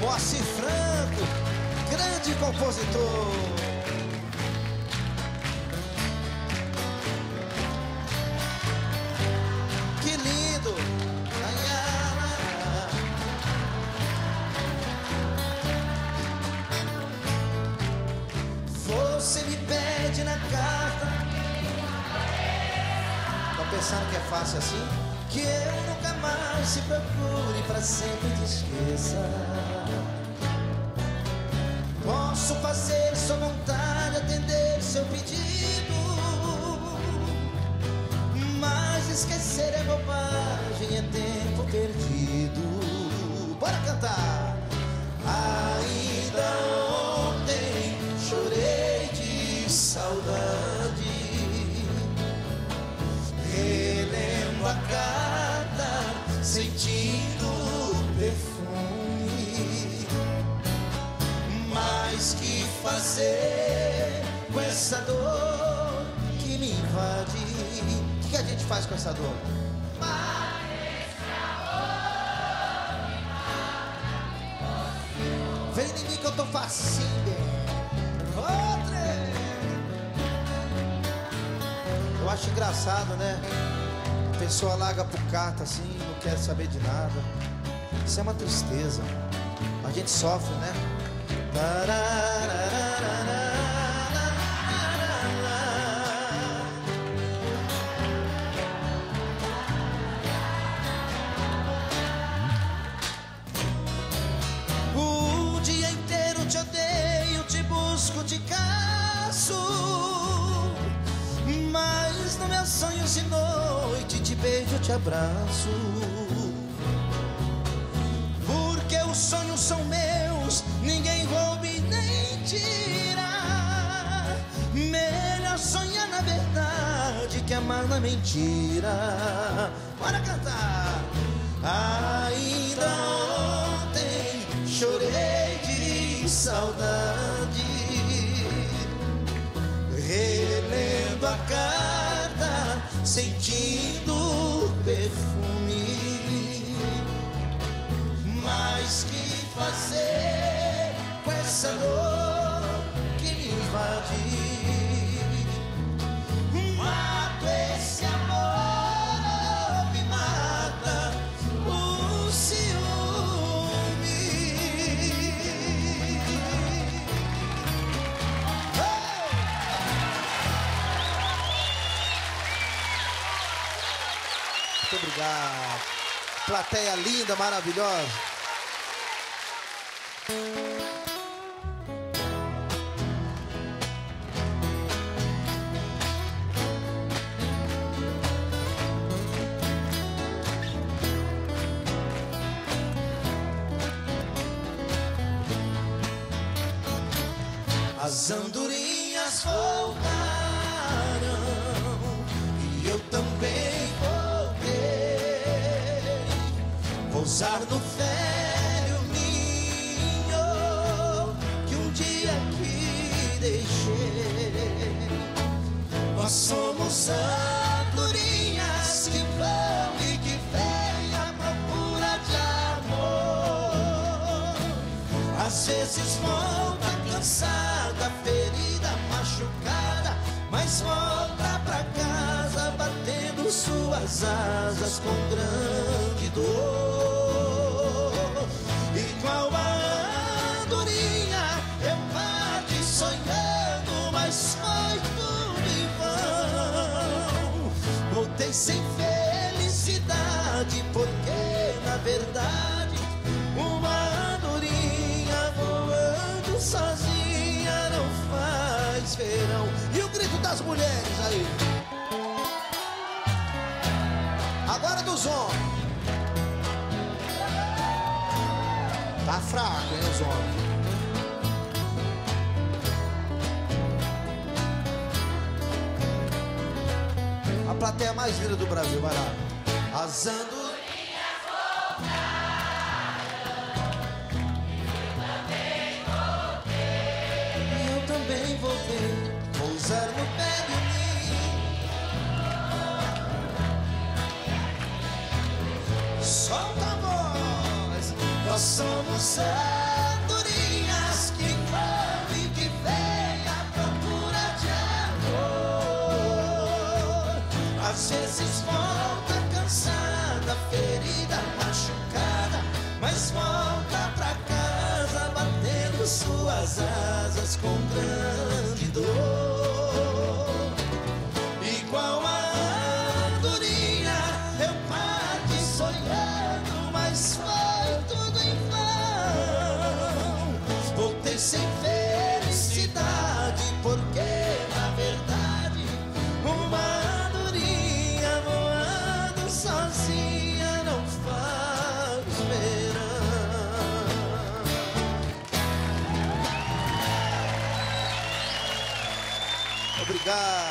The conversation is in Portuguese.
Moacir Franco, grande compositor. Pensando que é fácil assim? Que eu nunca mais se procure pra sempre te esqueça. Posso fazer sentindo o perfume. Mas que fazer com essa dor que me invade? O que, a gente faz com essa dor? Vem em mim que eu tô facinho. Eu acho engraçado, né? A pessoa larga pro carta assim, quer saber de nada. Isso é uma tristeza. A gente sofre, né? Te abraço. Porque os sonhos são meus, ninguém roube nem tira. Melhor sonhar na verdade que amar na mentira. Bora cantar! Ainda ontem chorei de saudade, relendo a carta, sentindo Que fazer com essa dor que me invade? Mato esse amor, me mata o ciúme. Muito obrigado. Plateia linda, maravilhosa. As andorinhas voltaram e eu também voltei. Pousar no velho Nós somos andorinhas que vão e que vêm à procura de amor. Às vezes volta cansada, ferida, machucada, mas volta pra casa batendo suas asas com grande dor. Felicidade, porque na verdade uma andorinha voando sozinha não faz verão. E o grito das mulheres aí? Agora dos homens. Tá fraco, hein, os homens? A plateia mais linda do Brasil, vai lá. Azando arrasando. Minhas eu também voltei, pousar no pé de mim. Solta a voz, nós somos sadorinhas que correm, que vêm à procura de amor. Às vezes vão cansada, ferida, machucada, mas volta pra casa batendo suas asas com grande dor. Igual a andorinha, eu parti sonhando, mas foi tudo em vão. Voltei sem felicidade, 감사합니다.